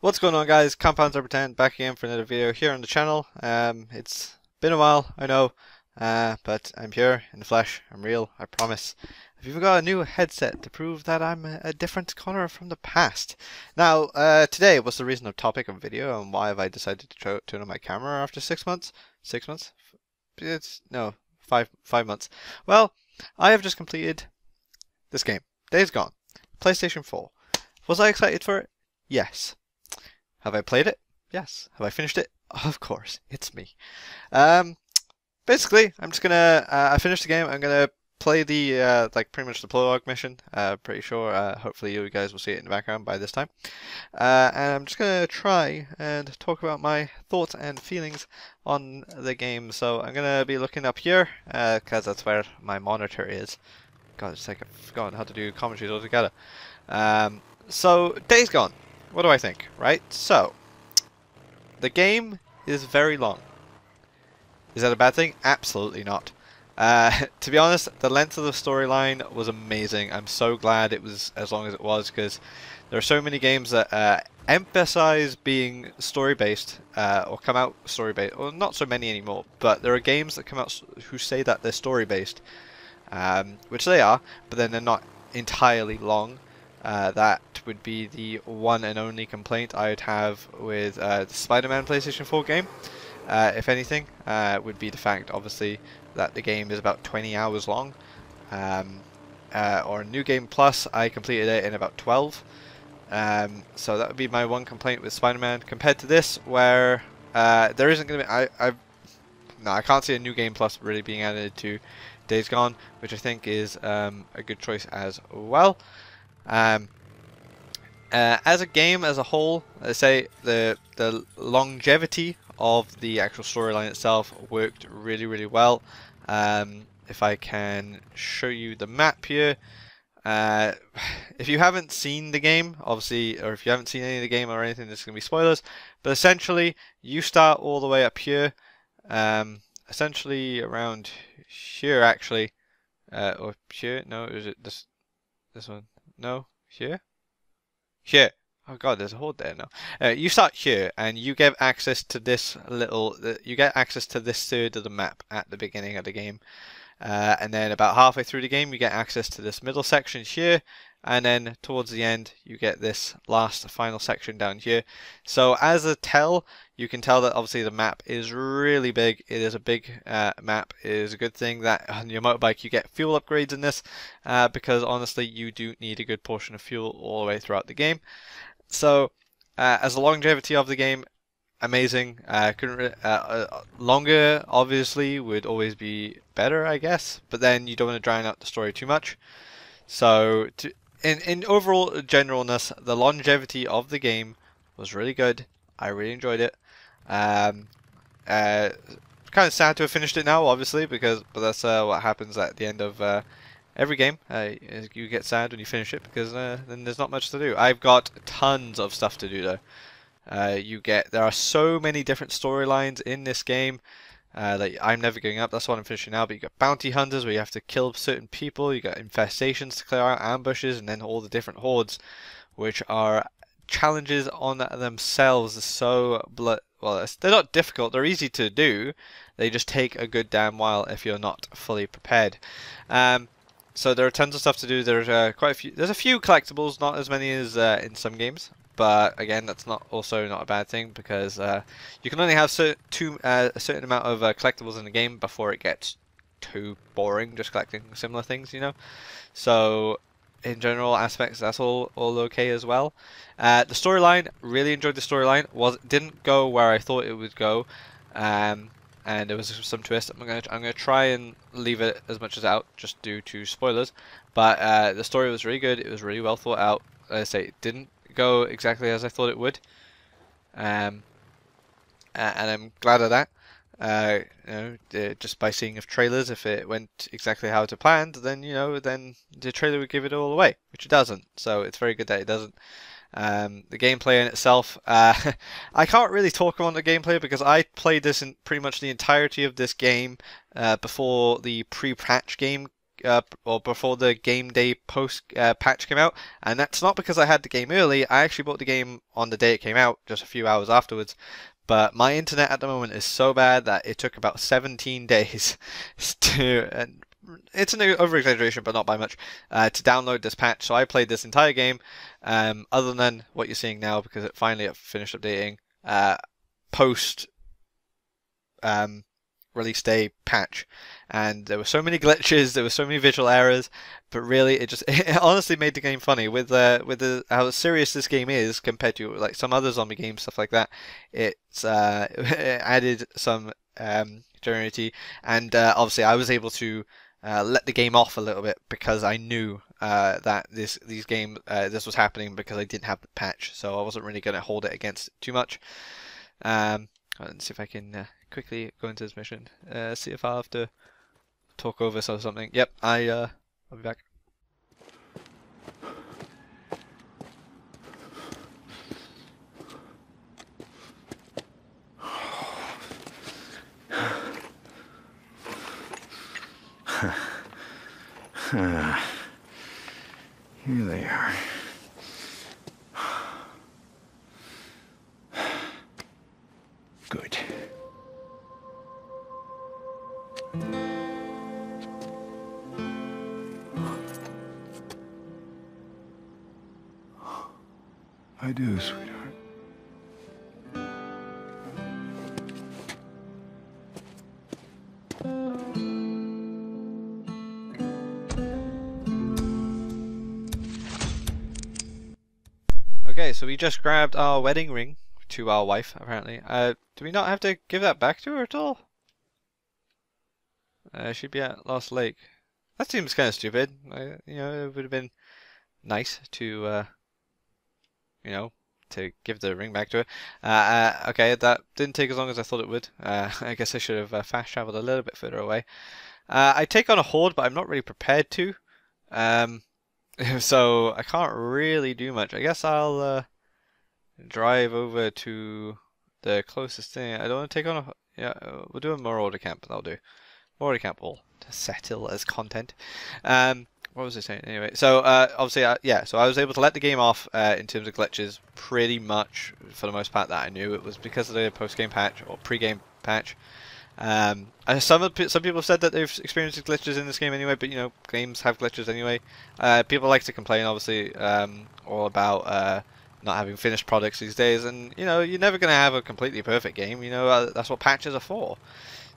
What's going on guys, Compound 10 back again for another video here on the channel. Um, it's been a while, I know, uh, but I'm here in the flesh, I'm real, I promise. I've even got a new headset to prove that I'm a, different Connor from the past. Now, uh, today, what's the reason of topic of video and why have I decided to turn on my camera after six months? Six months? It's, no, five, five months. Well, I have just completed this game, Days Gone, PlayStation 4. Was I excited for it? Yes. Have I played it? Yes. Have I finished it? Of course, it's me. Um, basically, I'm just gonna. Uh, I finished the game. I'm gonna play the uh, like pretty much the prologue mission. Uh, pretty sure. Uh, hopefully, you guys will see it in the background by this time. Uh, and I'm just gonna try and talk about my thoughts and feelings on the game. So I'm gonna be looking up here because uh, that's where my monitor is. God, it's like I've forgotten how to do commentaries altogether. Um, so Days Gone. What do I think, right? So, the game is very long. Is that a bad thing? Absolutely not. Uh, to be honest, the length of the storyline was amazing. I'm so glad it was as long as it was because there are so many games that uh, emphasize being story-based uh, or come out story-based. Well, not so many anymore, but there are games that come out who say that they're story-based, um, which they are, but then they're not entirely long. Uh, that would be the one and only complaint I would have with uh, the Spider-Man PlayStation 4 game. Uh, if anything, uh, would be the fact, obviously, that the game is about 20 hours long. Um, uh, or New Game Plus, I completed it in about 12. Um, so that would be my one complaint with Spider-Man compared to this, where uh, there isn't going to be. I, I, no, I can't see a New Game Plus really being added to Days Gone, which I think is um, a good choice as well. Um, uh, as a game as a whole, I say the the longevity of the actual storyline itself worked really really well. Um, if I can show you the map here, uh, if you haven't seen the game, obviously, or if you haven't seen any of the game or anything, there's going to be spoilers. But essentially, you start all the way up here, um, essentially around here actually, uh, or here. No, is it this this one? No, here? Here. Oh god, there's a horde there now. Uh, you start here, and you get access to this little. Uh, you get access to this third of the map at the beginning of the game, uh, and then about halfway through the game, you get access to this middle section here, and then towards the end you get this last final section down here. So as a tell you can tell that obviously the map is really big. It is a big uh, map. It is a good thing that on your motorbike you get fuel upgrades in this uh, because honestly you do need a good portion of fuel all the way throughout the game. So uh, as the longevity of the game amazing. Uh, couldn't uh, uh, longer obviously would always be better I guess. But then you don't want to drown out the story too much. So to, in in overall generalness, the longevity of the game was really good. I really enjoyed it. Um, uh, kind of sad to have finished it now, obviously, because but that's uh, what happens at the end of uh, every game. Uh, you get sad when you finish it because uh, then there's not much to do. I've got tons of stuff to do though. Uh, you get there are so many different storylines in this game uh, that I'm never giving up. That's what I'm finishing now. But you got bounty hunters where you have to kill certain people. You got infestations to clear out, ambushes, and then all the different hordes, which are challenges on themselves. So blood. Well, they're not difficult. They're easy to do. They just take a good damn while if you're not fully prepared. Um, so there are tons of stuff to do. There's uh, quite a few. There's a few collectibles, not as many as uh, in some games but again that's not also not a bad thing because uh, you can only have cer two, uh, a certain amount of uh, collectibles in the game before it gets too boring just collecting similar things you know? So in general aspects that's all all okay as well. Uh, the storyline really enjoyed the storyline. Was didn't go where I thought it would go um, and there was some twist. I'm gonna I'm gonna try and leave it as much as out just due to spoilers but uh, the story was really good. It was really well thought out. I say it didn't go exactly as I thought it would. Um, and I'm glad of that. Uh, you know, just by seeing of trailers, if it went exactly how it planned, then you know, then the trailer would give it all away, which it doesn't. So it's very good that it doesn't. Um, the gameplay in itself, uh, I can't really talk about the gameplay because I played this in pretty much the entirety of this game uh, before the pre-patch game uh, or before the game day post uh, patch came out, and that's not because I had the game early. I actually bought the game on the day it came out, just a few hours afterwards. But my internet at the moment is so bad that it took about 17 days to, and it's an over exaggeration, but not by much, uh, to download this patch. So I played this entire game, um, other than what you're seeing now, because it finally finished updating uh, post um, release day patch, and there were so many glitches, there were so many visual errors, but really it just it honestly made the game funny with uh, with the, how serious this game is compared to like some other zombie games, stuff like that. It's uh, it added some um, and uh, obviously I was able to. Uh, let the game off a little bit because I knew uh, that this these game uh, this was happening because I didn't have the patch, so I wasn't really going to hold it against it too much. Um, let's see if I can uh, quickly go into this mission. Uh, see if I'll have to talk over or something. Yep, I uh, I'll be back. Here they are. I do, sweetheart. Okay, so we just grabbed our wedding ring to our wife, apparently. Uh, do we not have to give that back to her at all? Uh, she'd be at Lost Lake. That seems kind of stupid. I, you know, it would have been nice to, uh, you know, to give the ring back to her. Uh, uh, okay, that didn't take as long as I thought it would. Uh, I guess I should have uh, fast traveled a little bit further away. I take on a horde, but I'm not really prepared to. Um, so I can't really do much. I guess I'll drive over to the closest thing. I don't want to take on a. Yeah, we'll do a Marauder camp. That'll do. Marauder camp to settle as content. Um, what was I saying? Anyway, so uh, obviously, uh, yeah. So I was able to let the game off uh, in terms of glitches, pretty much for the most part that I knew. It was because of the post-game patch or pre-game patch. Um, some some people have said that they've experienced glitches in this game anyway, but you know, games have glitches anyway. Uh, people like to complain, obviously, um, all about uh, not having finished products these days, and you know, you're never going to have a completely perfect game. You know, uh, that's what patches are for.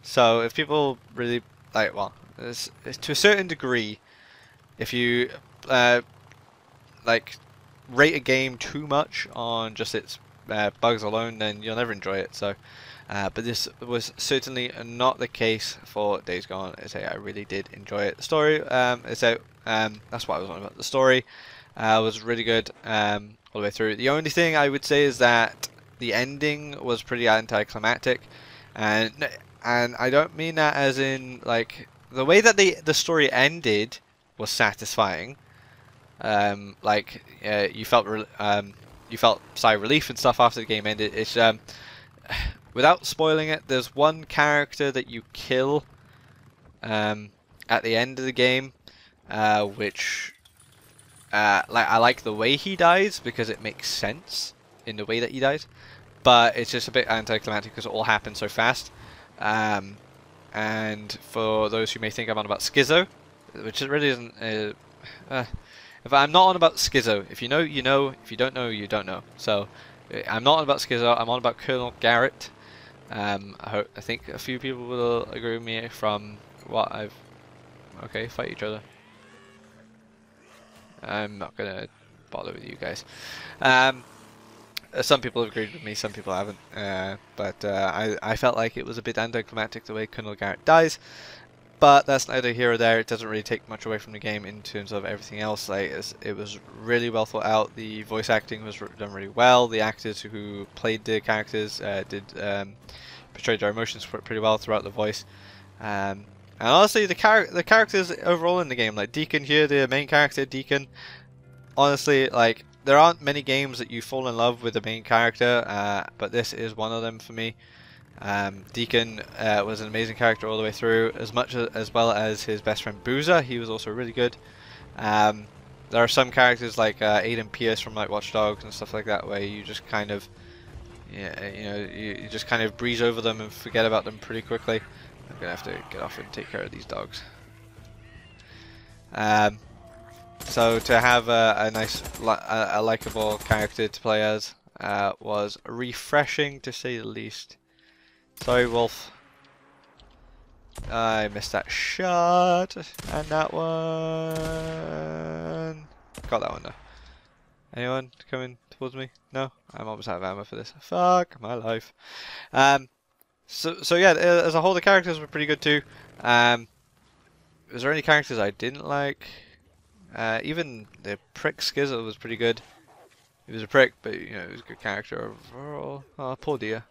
So if people really like, well, it's, it's to a certain degree, if you uh, like rate a game too much on just its uh, bugs alone, then you'll never enjoy it. So. Uh, but this was certainly not the case for Days Gone. I say I really did enjoy it. The story, um, um, that's what I was on about. The story uh, was really good um, all the way through. The only thing I would say is that the ending was pretty anticlimactic, and and I don't mean that as in like the way that the the story ended was satisfying. Um, like uh, you felt um, you felt sigh relief and stuff after the game ended. It's um, without spoiling it, there's one character that you kill um, at the end of the game, uh, which uh, like I like the way he dies because it makes sense in the way that he dies, but it's just a bit anticlimactic because it all happens so fast. Um, and for those who may think I'm on about Skizzo, which it really isn't. Uh, uh, if I'm not on about Skizzo. if you know, you know. If you don't know, you don't know. So I'm not on about Skizzo. I'm on about Colonel Garrett. Um, I, hope, I think a few people will agree with me from what I've... Okay, fight each other. I'm not gonna bother with you guys. Um, some people have agreed with me, some people haven't. Uh, but uh, I, I felt like it was a bit anticlimactic the way Colonel Garrett dies. But that's neither here or there. It doesn't really take much away from the game in terms of everything else. Like it was really well thought out. The voice acting was done really well. The actors who played the characters uh, did um, portray their emotions pretty well throughout the voice. Um, and honestly, the char the characters overall in the game, like Deacon here, the main character Deacon. Honestly, like there aren't many games that you fall in love with the main character, uh, but this is one of them for me. Um, Deacon uh, was an amazing character all the way through, as much as, as well as his best friend Boozer. He was also really good. Um, there are some characters like uh, Aiden Pearce from like Watch Dogs and stuff like that, where you just kind of, yeah, you know, you, you just kind of breeze over them and forget about them pretty quickly. I'm gonna have to get off and take care of these dogs. Um, so to have a, a nice, a, a likable character to play as uh, was refreshing to say the least. Sorry, Wolf. I missed that shot and that one. Got that one though. Anyone coming towards me? No, I'm almost out of ammo for this. Fuck my life. Um, so so yeah, as a whole, the characters were pretty good too. Um, was there any characters I didn't like? Uh, even the prick Skizzle was pretty good. He was a prick, but you know, he was a good character overall. Oh, poor dear.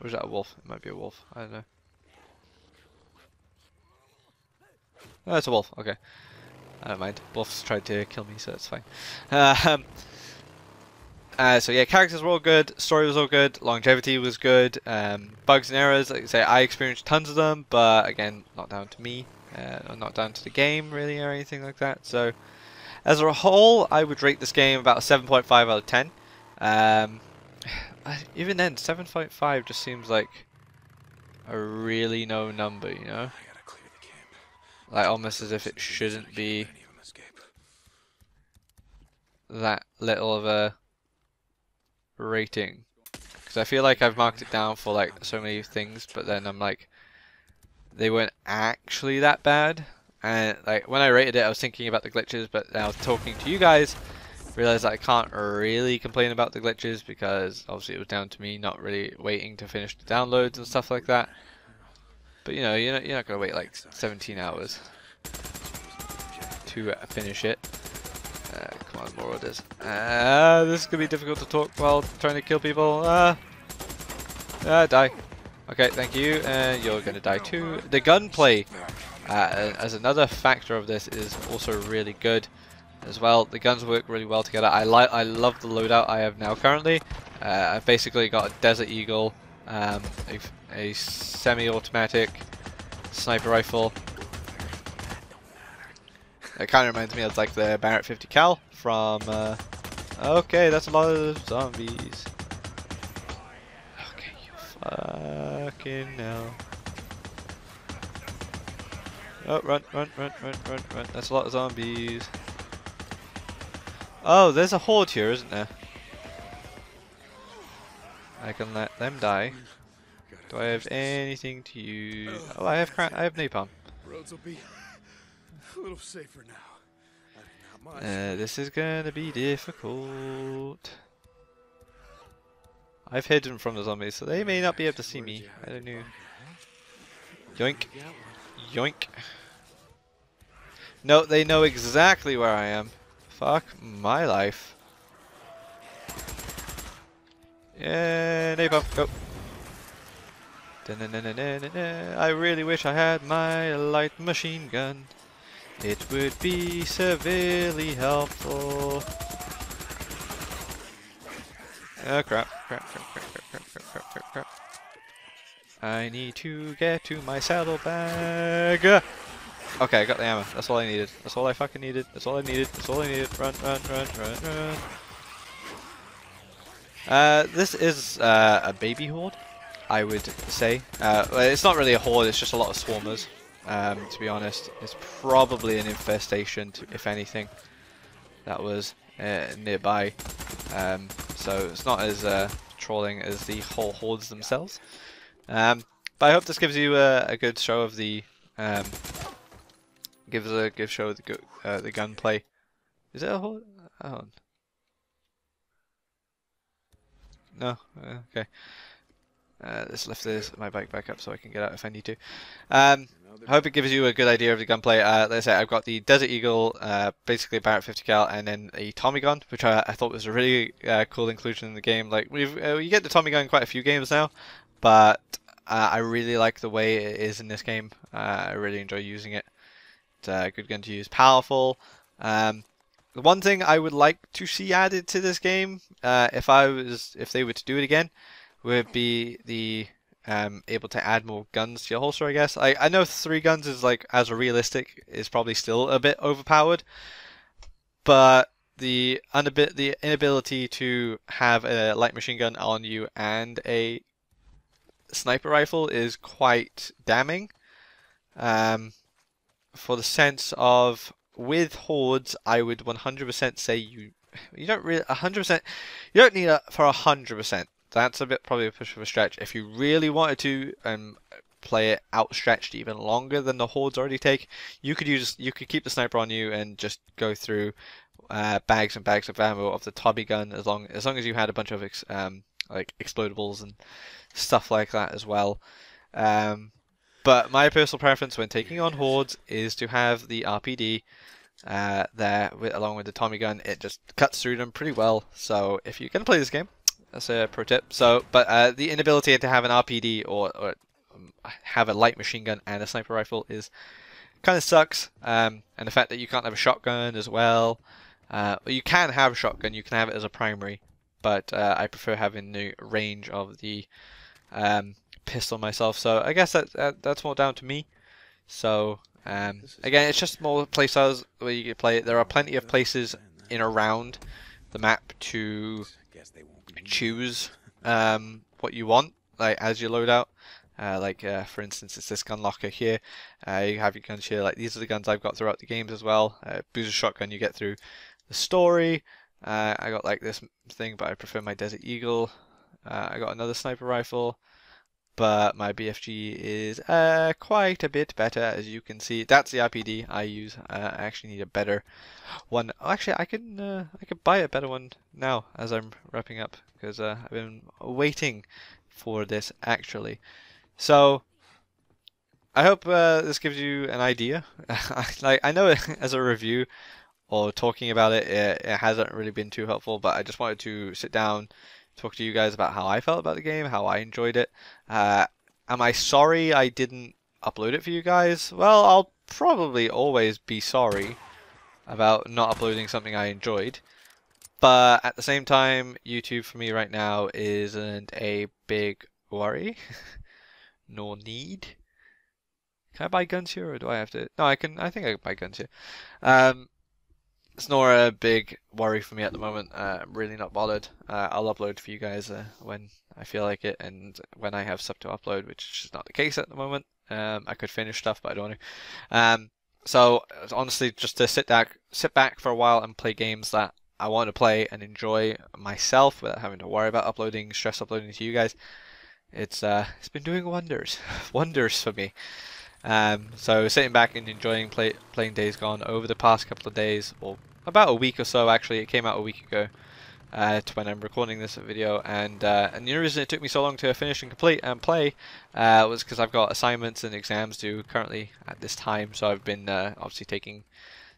Or is that a wolf? It might be a wolf. I don't know. Oh, it's a wolf. Okay. I don't mind. Wolves tried to kill me, so it's fine. Um, uh, so yeah, characters were all good. Story was all good. Longevity was good. Um, bugs and errors, like I say, I experienced tons of them, but again, not down to me. Uh, not down to the game, really, or anything like that. So, as a whole, I would rate this game about a 7.5 out of 10. Um, even then, 7.5 just seems like a really no number, you know? Like almost as if it shouldn't be that little of a rating. Because I feel like I've marked it down for like so many things, but then I'm like, they weren't actually that bad. And like when I rated it, I was thinking about the glitches, but now talking to you guys, realized I can't really complain about the glitches because obviously it was down to me not really waiting to finish the downloads and stuff like that. But you know, you're not, you're not gonna wait like 17 hours to uh, finish it. Uh, come on, Marauders. Uh, this is gonna be difficult to talk while trying to kill people. Uh, uh die. Okay, thank you, and you're gonna die too. The gunplay, uh, as another factor of this, is also really good as well. The guns work really well together. I like, I love the loadout I have now currently. Uh, I've basically got a Desert Eagle, um, a, a semi-automatic sniper rifle. It kind of reminds me of like the Barrett 50 cal from. Uh, okay, that's a lot of zombies. Fucking hell. Oh, run, run, run, run, run, run. That's a lot of zombies. Oh, there's a horde here, isn't there? I can let them die. Do I have anything to use? Oh, I have I have napalm. Roads will be a little safer now. Uh, this is gonna be difficult. I've hidden from the zombies, so they may not be able to see me. I don't know. Yoink. Yoink. No, they know exactly where I am. Fuck my life. Yeah, napalm, go. I really wish I had my light machine gun. It would be severely helpful. Oh crap, crap, crap, crap, crap, crap, crap, crap, crap. I need to get to my saddlebag. Okay, I got the ammo. That's all I needed. That's all I fucking needed. That's all I needed. That's all I needed. Run, run, run, run, run. Uh, this is uh, a baby horde, I would say. Uh, it's not really a horde, it's just a lot of swarmers, um, to be honest. It's probably an infestation, to, if anything, that was uh, nearby. Um, so it's not as uh, trolling as the whole hordes themselves. Um, but I hope this gives you a, a good show of the um, gives a give show of the uh, the gunplay. Is it a whole? Oh. No. Uh, okay. Uh, let's lift this my bike back up so I can get out if I need to. Um, I hope it gives you a good idea of the gunplay. Uh, let's I've got the Desert Eagle, uh, basically Barrett 50 cal, and then a Tommy gun, which I, I thought was a really uh, cool inclusion in the game. Like we've uh, you get the Tommy gun in quite a few games now, but uh, I really like the way it is in this game. Uh, I really enjoy using it. It's a good gun to use, powerful. Um, the one thing I would like to see added to this game, if I was, if they were to do it again, would be the um, able to add more guns to your holster. I guess. I I know three guns is like as a realistic is probably still a bit overpowered, but the unabi- the inability to have a light machine gun on you and a sniper rifle is quite damning. Um, for the sense of with hordes, I would 100% say you you don't really 100% you don't need it for 100%. That's a bit probably a push of a stretch. If you really wanted to um, play it outstretched even longer than the hordes already take, you could use you could keep the sniper on you and just go through uh, bags and bags of ammo of the Tommy gun as long as long as you had a bunch of ex, um, like explodables and stuff like that as well. Um, but my personal preference when taking on hordes is to have the RPD uh, there with, along with the Tommy gun. It just cuts through them pretty well. So if you're gonna play this game, that's a pro tip. So, but uh, the inability to have an RPD or, or um, have a light machine gun and a sniper rifle is kind of sucks. Um, and the fact that you can't have a shotgun as well. Uh, you can have a shotgun, you can have it as a primary, but uh, I prefer having the range of the um, pistol myself. So I guess that, that that's more down to me. So um, again, it's just more places where you can play it. There are plenty of places in around the map to choose um, what you want, like as you load out. Uh, like uh, for instance, it's this gun locker here. Uh, you have your guns here. Like these are the guns I've got throughout the games as well. Uh, booster shotgun you get through the story. Uh, I got like this thing, but I prefer my Desert Eagle. Uh, I got another sniper rifle, but my BFG is uh, quite a bit better, as you can see. That's the RPD I use. Uh, I actually need a better one. Oh, actually, I can uh, I can buy a better one now as I'm wrapping up because uh, I've been waiting for this actually. So I hope uh, this gives you an idea. like I know as a review or talking about it, it, it hasn't really been too helpful, but I just wanted to sit down, talk to you guys about how I felt about the game, how I enjoyed it. Uh, am I sorry I didn't upload it for you guys? Well, I'll probably always be sorry about not uploading something I enjoyed. But at the same time, YouTube for me right now isn't a big worry, nor need. Can I buy guns here, or do I have to? No, I can. I think I can buy guns here. Um, it's not a big worry for me at the moment. Uh, I'm really not bothered. Uh, I'll upload for you guys uh, when I feel like it and when I have stuff to upload, which is not the case at the moment. Um, I could finish stuff, but I don't to. Um, so honestly, just to sit back, sit back for a while and play games that I want to play and enjoy myself without having to worry about uploading, stress uploading to you guys. It's uh, it's been doing wonders, wonders for me. Um, so sitting back and enjoying play, playing Days Gone over the past couple of days, or about a week or so actually. It came out a week ago uh, to when I'm recording this video, and uh, and the only reason it took me so long to finish and complete and play uh, was because I've got assignments and exams due currently at this time. So I've been uh, obviously taking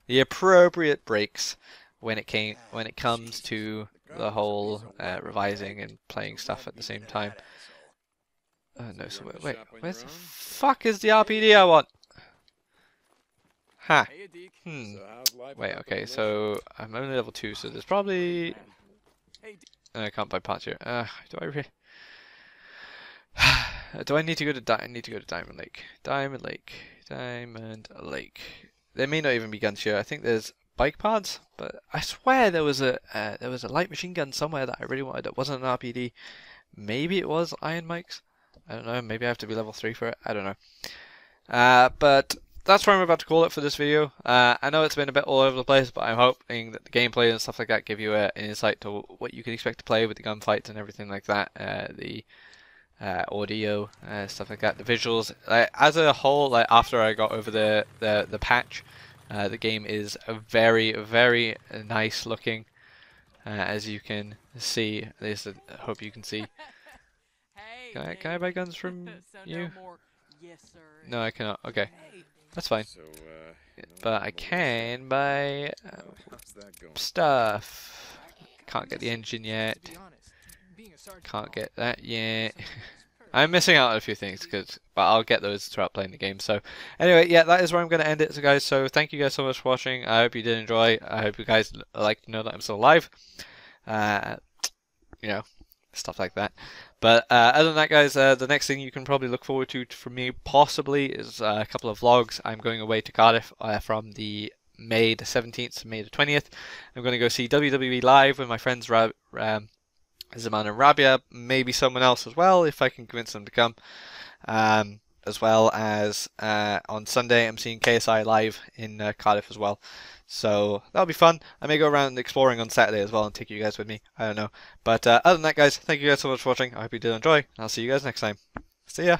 the appropriate breaks when it came when it comes to the whole uh, revising and playing stuff at the same time. Uh, no, so wait, wait, where the fuck is the RPD I want? Ha. Hmm. Wait, okay, so I'm only level 2, so there's probably... I can't buy parts here. Uh, do I really... do I need to go to Di I need to go to Diamond Lake. Diamond Lake. Diamond Lake. There may not even be guns here. I think there's bike pads, but I swear there was a uh, there was a light machine gun somewhere that I really wanted that wasn't an RPD. Maybe it was Iron Mike's. I don't know. Maybe I have to be level 3 for it. I don't know. Uh, but that's where I'm about to call it for this video. Uh, I know it's been a bit all over the place, but I'm hoping that the gameplay and stuff like that give you a, an insight to what you can expect to play with the gunfights and everything like that. Uh, the uh, audio, uh, stuff like that, the visuals. as a whole, like after I got over the the, the patch, uh, the game is very very nice looking, uh, as you can see. At least I hope you can see. Can I, can I buy guns from you? No, I cannot. Okay. That's fine. So, uh, But I can buy uh, stuff. Can't get the engine yet. Can't get that yet. I'm missing out on a few things, cause, but I'll get those throughout playing the game. So, anyway, yeah, that is where I'm going to end it, so guys. So, thank you guys so much for watching. I hope you did enjoy. I hope you guys like to know that I'm still alive. Uh, you know, stuff like that. But uh, other than that, guys, uh, the next thing you can probably look forward to from me possibly is uh, a couple of vlogs. I'm going away to Cardiff uh, from the May the 17th to May the 20th. I'm going to go see WWE live with my friends Rab- um, Zaman and Rabia, maybe someone else as well if I can convince them to come. Um, as well as uh, on Sunday, I'm seeing KSI live in uh, Cardiff as well. So that'll be fun. I may go around exploring on Saturday as well and take you guys with me. I don't know. But uh, other than that, guys, thank you guys so much for watching. I hope you did enjoy. And I'll see you guys next time. See ya.